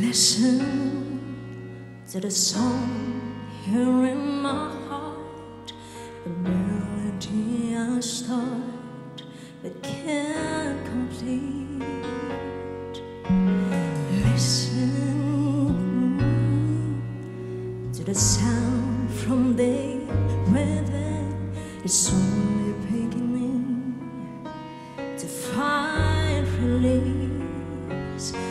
Listen to the song here in my heart, the melody I start but can't complete. Listen to the sound from there where it's only beginning to find release.